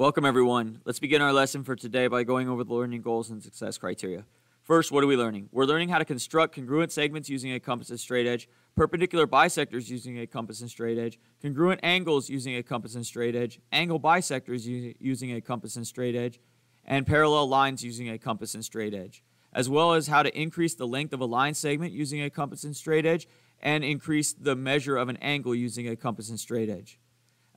Welcome, everyone. Let's begin our lesson for today by going over the learning goals and success criteria. First, what are we learning? We're learning how to construct congruent segments using a compass and straight edge, perpendicular bisectors using a compass and straight edge, congruent angles using a compass and straight edge, angle bisectors using a compass and straight edge, and parallel lines using a compass and straight edge, as well as how to increase the length of a line segment using a compass and straight edge, and increase the measure of an angle using a compass and straight edge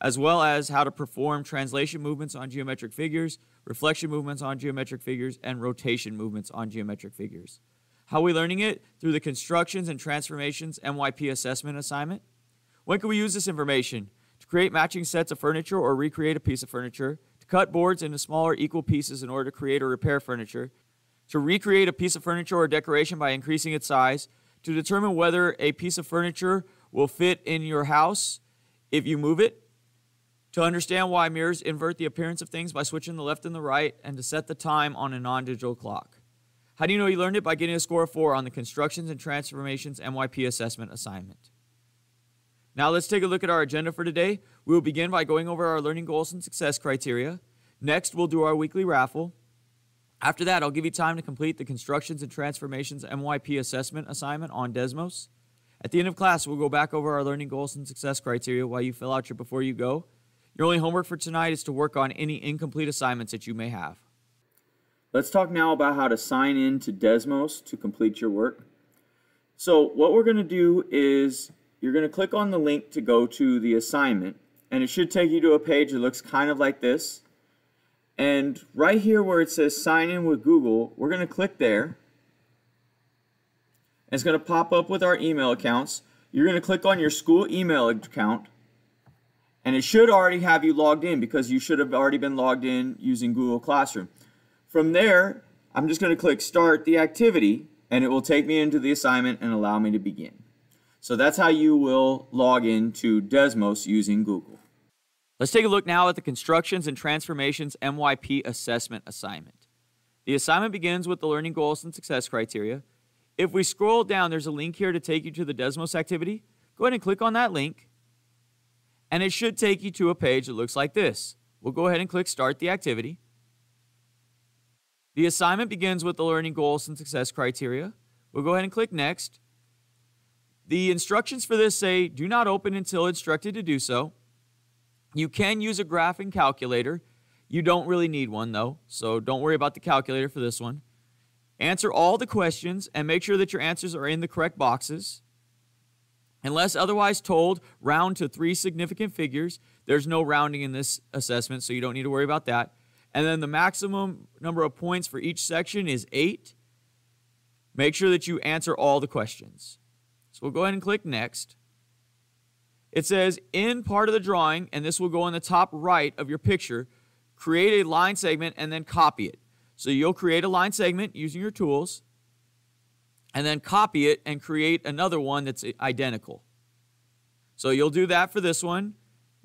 as well as how to perform translation movements on geometric figures, reflection movements on geometric figures, and rotation movements on geometric figures. How are we learning it? Through the Constructions and Transformations MYP assessment assignment. When can we use this information? To create matching sets of furniture or recreate a piece of furniture, to cut boards into smaller equal pieces in order to create or repair furniture, to recreate a piece of furniture or decoration by increasing its size, to determine whether a piece of furniture will fit in your house if you move it, to understand why mirrors invert the appearance of things by switching the left and the right, and to set the time on a non digital clock. How do you know you learned it? By getting a score of 4 on the Constructions and Transformations MYP assessment assignment. Now let's take a look at our agenda for today. We will begin by going over our learning goals and success criteria. Next, we'll do our weekly raffle. After that, I'll give you time to complete the Constructions and Transformations MYP assessment assignment on Desmos. At the end of class, we'll go back over our learning goals and success criteria while you fill out your before you go. Your only homework for tonight is to work on any incomplete assignments that you may have. Let's talk now about how to sign in to Desmos to complete your work. So what we're going to do is you're going to click on the link to go to the assignment and it should take you to a page that looks kind of like this. And right here where it says sign in with Google, we're going to click there. And it's going to pop up with our email accounts. You're going to click on your school email account and it should already have you logged in because you should have already been logged in using Google Classroom. From there, I'm just going to click Start the Activity, and it will take me into the assignment and allow me to begin. So that's how you will log in to Desmos using Google. Let's take a look now at the Constructions and Transformations MYP Assessment Assignment. The assignment begins with the learning goals and success criteria. If we scroll down, there's a link here to take you to the Desmos activity. Go ahead and click on that link and it should take you to a page that looks like this. We'll go ahead and click Start the Activity. The assignment begins with the learning goals and success criteria. We'll go ahead and click Next. The instructions for this say do not open until instructed to do so. You can use a graphing calculator. You don't really need one though, so don't worry about the calculator for this one. Answer all the questions and make sure that your answers are in the correct boxes. Unless otherwise told, round to three significant figures. There's no rounding in this assessment, so you don't need to worry about that. And then the maximum number of points for each section is eight. Make sure that you answer all the questions. So we'll go ahead and click Next. It says in part of the drawing, and this will go in the top right of your picture, create a line segment and then copy it. So you'll create a line segment using your tools and then copy it and create another one that's identical. So you'll do that for this one.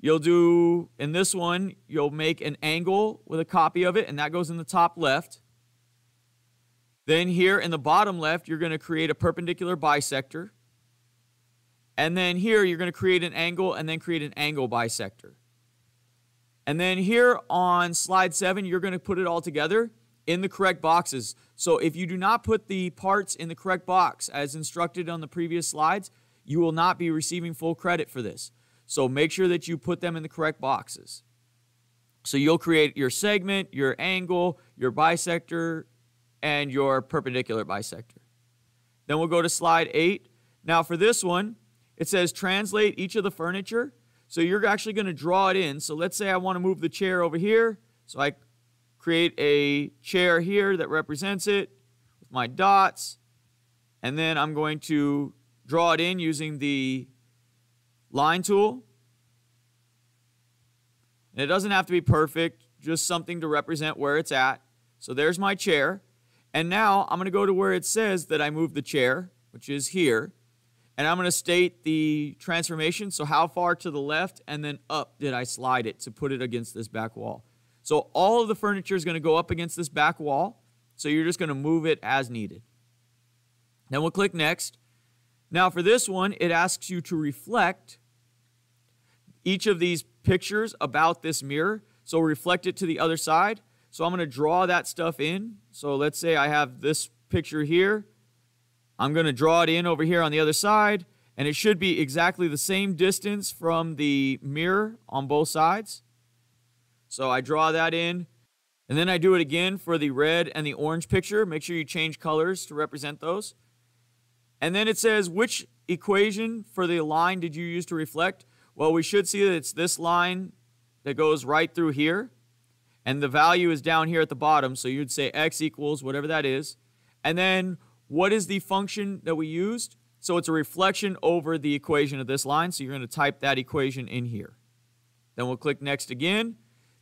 You'll do, in this one, you'll make an angle with a copy of it, and that goes in the top left. Then here in the bottom left, you're going to create a perpendicular bisector. And then here, you're going to create an angle and then create an angle bisector. And then here on slide seven, you're going to put it all together in the correct boxes. So if you do not put the parts in the correct box as instructed on the previous slides, you will not be receiving full credit for this. So make sure that you put them in the correct boxes. So you'll create your segment, your angle, your bisector, and your perpendicular bisector. Then we'll go to slide 8. Now for this one, it says translate each of the furniture. So you're actually going to draw it in. So let's say I want to move the chair over here. So I create a chair here that represents it with my dots. And then I'm going to draw it in using the line tool. And it doesn't have to be perfect, just something to represent where it's at. So there's my chair. And now I'm going to go to where it says that I moved the chair, which is here. And I'm going to state the transformation. So how far to the left and then up did I slide it to put it against this back wall. So all of the furniture is going to go up against this back wall. So you're just going to move it as needed. Then we'll click next. Now for this one, it asks you to reflect each of these pictures about this mirror. So reflect it to the other side. So I'm going to draw that stuff in. So let's say I have this picture here. I'm going to draw it in over here on the other side, and it should be exactly the same distance from the mirror on both sides. So I draw that in, and then I do it again for the red and the orange picture. Make sure you change colors to represent those. And then it says, which equation for the line did you use to reflect? Well, we should see that it's this line that goes right through here. And the value is down here at the bottom. So you'd say x equals whatever that is. And then what is the function that we used? So it's a reflection over the equation of this line. So you're going to type that equation in here. Then we'll click next again.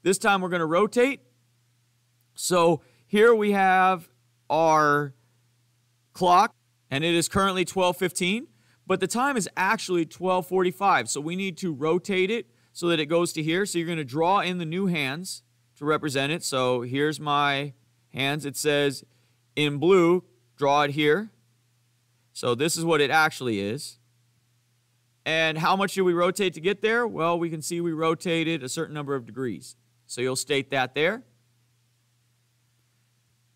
This time we're going to rotate. So here we have our clock and it is currently 12:15, but the time is actually 12:45. So we need to rotate it so that it goes to here. So you're going to draw in the new hands to represent it. So here's my hands. It says in blue, draw it here. So this is what it actually is. And how much do we rotate to get there? Well, we can see we rotated a certain number of degrees. So you'll state that there.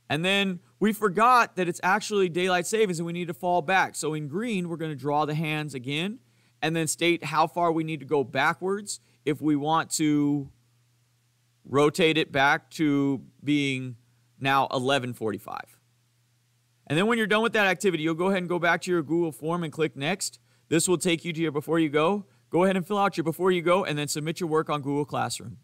And then we forgot that it's actually daylight savings and we need to fall back. So in green, we're going to draw the hands again and then state how far we need to go backwards if we want to rotate it back to being now 1145. And then when you're done with that activity, you'll go ahead and go back to your Google form and click next. This will take you to your before you go. Go ahead and fill out your before you go and then submit your work on Google Classroom.